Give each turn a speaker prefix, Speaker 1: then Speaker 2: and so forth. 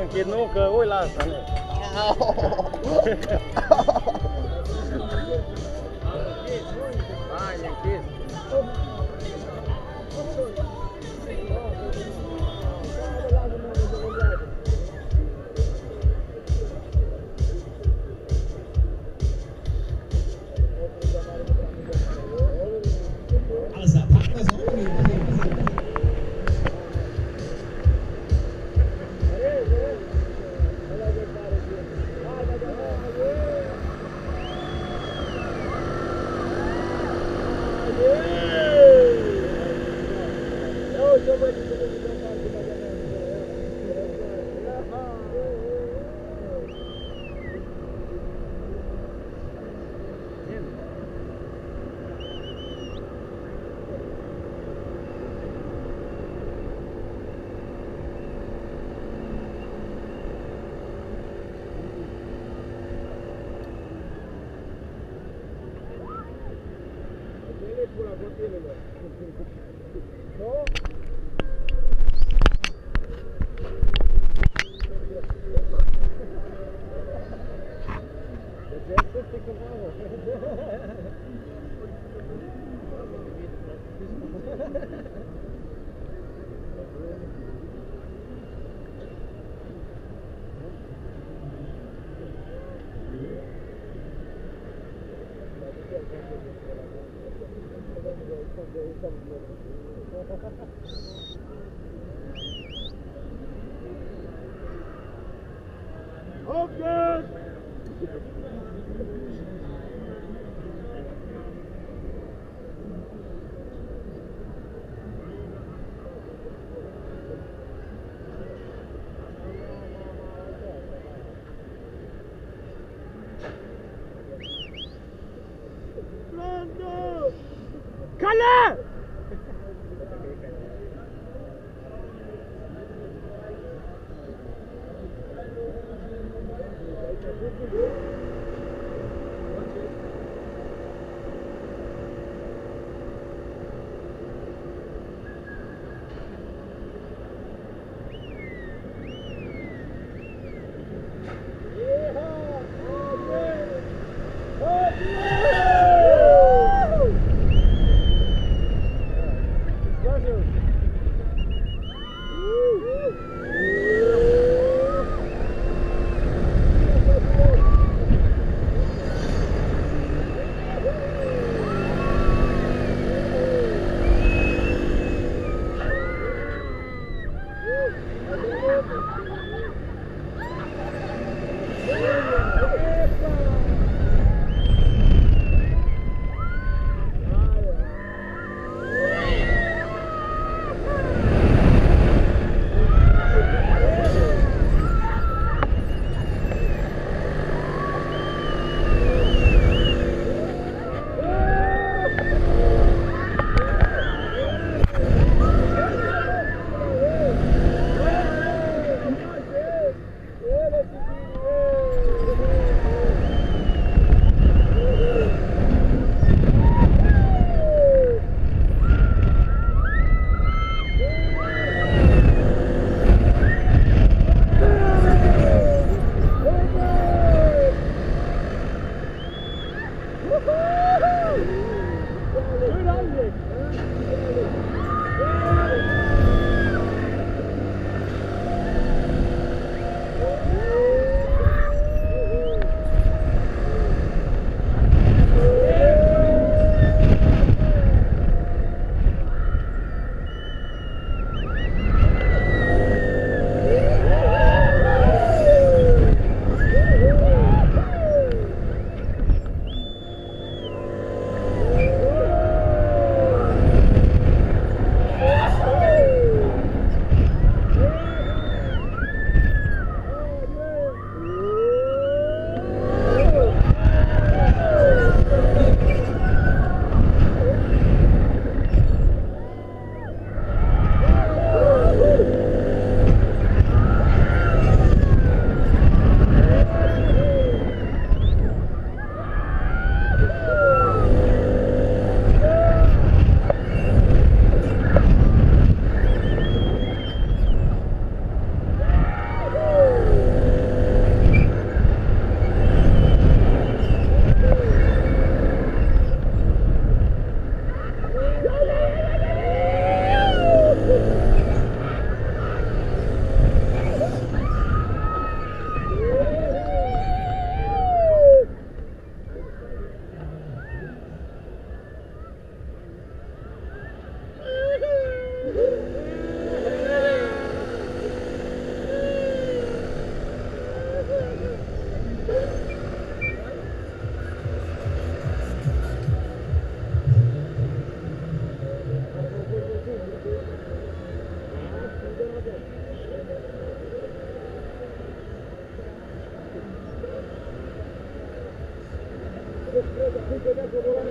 Speaker 1: închid, nu, că ui la asta, nu. Hai, închid. No. Okay. lên ভিতরে প্রবলন